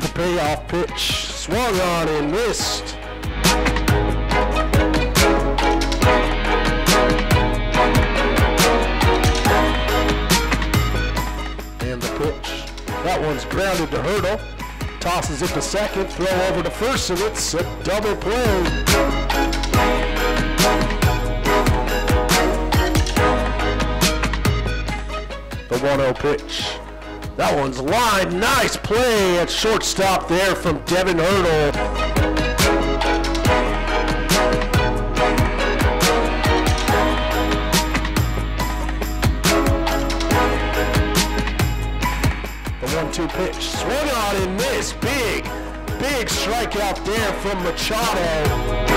The payoff pitch swung on and missed. And the pitch. That one's grounded to Hurdle. Tosses it to second, throw over to first, and it's a double play. The 1-0 pitch. That one's line. Nice play at shortstop there from Devin Hurdle. The 1-2 pitch. Swung on and missed. Big, big strikeout there from Machado.